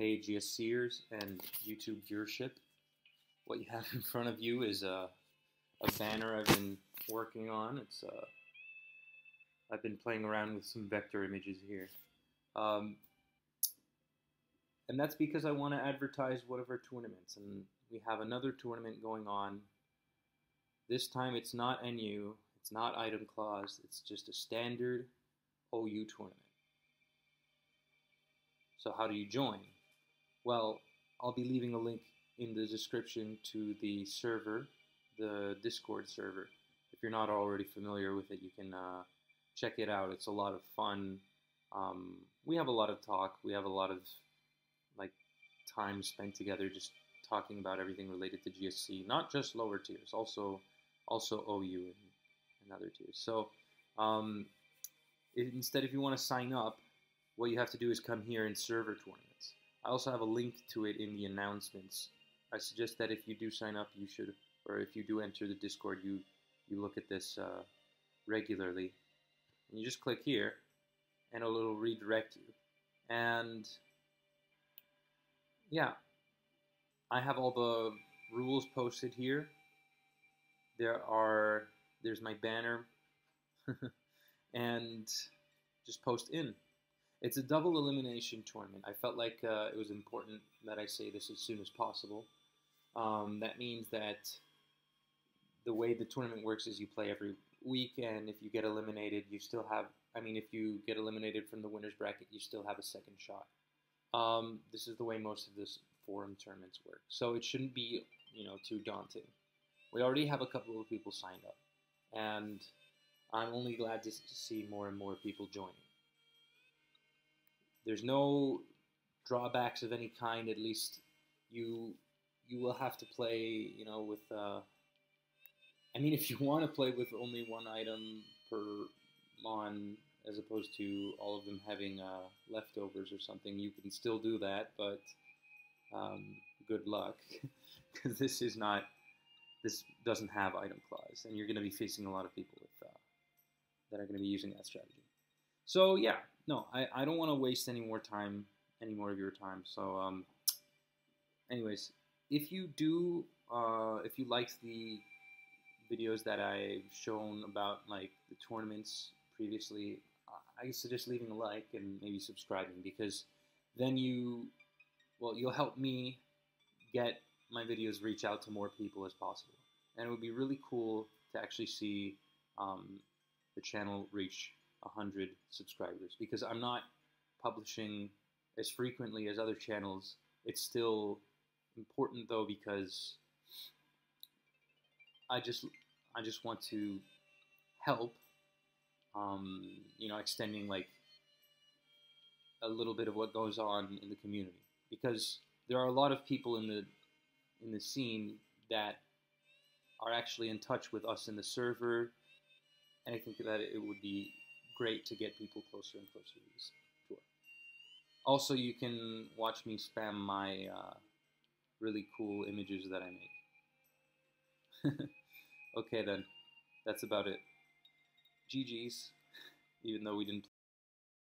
Hey GSCers and YouTube viewership. What you have in front of you is a, a banner I've been working on. It's uh, I've been playing around with some vector images here. Um, and that's because I want to advertise one of our tournaments. And we have another tournament going on. This time it's not NU, it's not item clause, it's just a standard OU tournament. So how do you join? Well, I'll be leaving a link in the description to the server, the Discord server. If you're not already familiar with it, you can uh, check it out. It's a lot of fun. Um, we have a lot of talk. We have a lot of like time spent together just talking about everything related to GSC, not just lower tiers, also also OU and, and other tiers. So um, instead, if you want to sign up, what you have to do is come here in server tournaments. I also have a link to it in the announcements. I suggest that if you do sign up, you should, or if you do enter the Discord, you you look at this uh, regularly. And you just click here, and it'll redirect you. And yeah, I have all the rules posted here. There are there's my banner, and just post in. It's a double elimination tournament. I felt like uh, it was important that I say this as soon as possible. Um, that means that the way the tournament works is you play every week, and if you get eliminated, you still have. I mean, if you get eliminated from the winners bracket, you still have a second shot. Um, this is the way most of this forum tournaments work, so it shouldn't be you know too daunting. We already have a couple of people signed up, and I'm only glad to see more and more people joining. There's no drawbacks of any kind. At least you you will have to play, you know, with. Uh, I mean, if you want to play with only one item per mon, as opposed to all of them having uh, leftovers or something, you can still do that. But um, good luck, because this is not. This doesn't have item clause, and you're going to be facing a lot of people with uh, that are going to be using that strategy. So yeah, no, I, I don't want to waste any more time, any more of your time. So, um, anyways, if you do, uh, if you liked the videos that I've shown about like the tournaments previously, I suggest leaving a like and maybe subscribing because then you, well, you'll help me get my videos reach out to more people as possible. And it would be really cool to actually see um, the channel reach 100 subscribers because I'm not publishing as frequently as other channels. It's still important though because I just I just want to help um, you know extending like a little bit of what goes on in the community because there are a lot of people in the in the scene that are actually in touch with us in the server and I think that it would be great to get people closer and closer to this tour. Also, you can watch me spam my uh, really cool images that I make. okay then, that's about it. GG's, even though we didn't